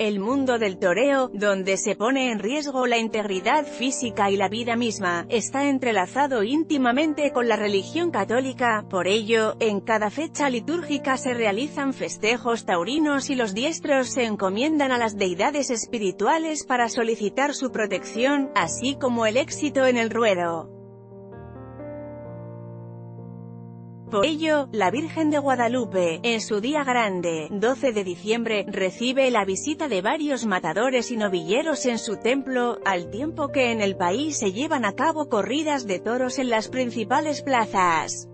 El mundo del toreo, donde se pone en riesgo la integridad física y la vida misma, está entrelazado íntimamente con la religión católica, por ello, en cada fecha litúrgica se realizan festejos taurinos y los diestros se encomiendan a las deidades espirituales para solicitar su protección, así como el éxito en el ruedo. Por ello, la Virgen de Guadalupe, en su día grande, 12 de diciembre, recibe la visita de varios matadores y novilleros en su templo, al tiempo que en el país se llevan a cabo corridas de toros en las principales plazas.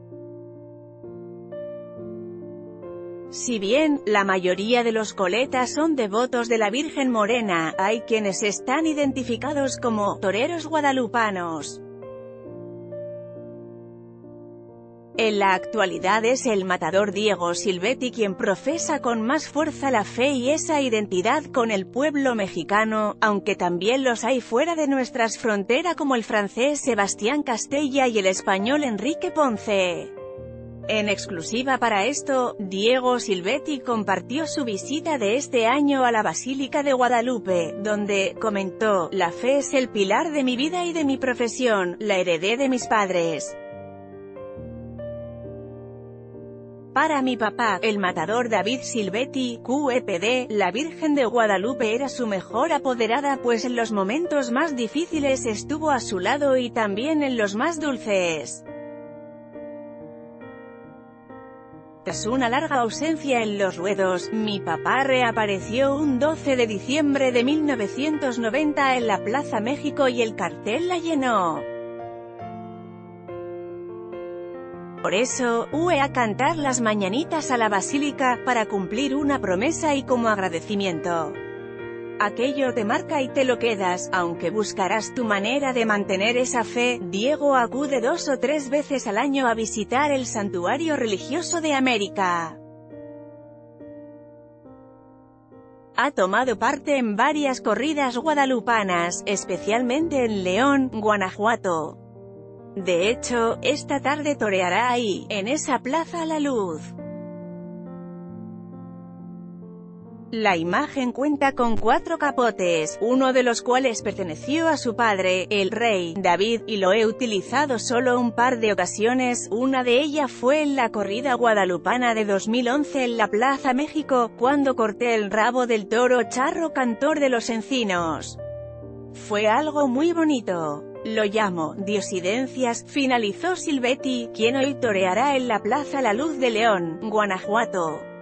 Si bien, la mayoría de los coletas son devotos de la Virgen Morena, hay quienes están identificados como toreros guadalupanos. En la actualidad es el matador Diego Silvetti quien profesa con más fuerza la fe y esa identidad con el pueblo mexicano, aunque también los hay fuera de nuestras fronteras como el francés Sebastián Castella y el español Enrique Ponce. En exclusiva para esto, Diego Silvetti compartió su visita de este año a la Basílica de Guadalupe, donde, comentó, la fe es el pilar de mi vida y de mi profesión, la heredé de mis padres. Para mi papá, el matador David Silvetti, QEPD, la Virgen de Guadalupe era su mejor apoderada pues en los momentos más difíciles estuvo a su lado y también en los más dulces. Tras una larga ausencia en los ruedos, mi papá reapareció un 12 de diciembre de 1990 en la Plaza México y el cartel la llenó. Por eso, UE a cantar las mañanitas a la basílica, para cumplir una promesa y como agradecimiento. Aquello te marca y te lo quedas, aunque buscarás tu manera de mantener esa fe, Diego acude dos o tres veces al año a visitar el santuario religioso de América. Ha tomado parte en varias corridas guadalupanas, especialmente en León, Guanajuato. De hecho, esta tarde toreará ahí, en esa plaza la luz. La imagen cuenta con cuatro capotes, uno de los cuales perteneció a su padre, el rey David, y lo he utilizado solo un par de ocasiones, una de ellas fue en la corrida guadalupana de 2011 en la Plaza México, cuando corté el rabo del toro charro cantor de los encinos. Fue algo muy bonito. Lo llamo, Diosidencias, finalizó Silvetti, quien hoy toreará en la Plaza La Luz de León, Guanajuato.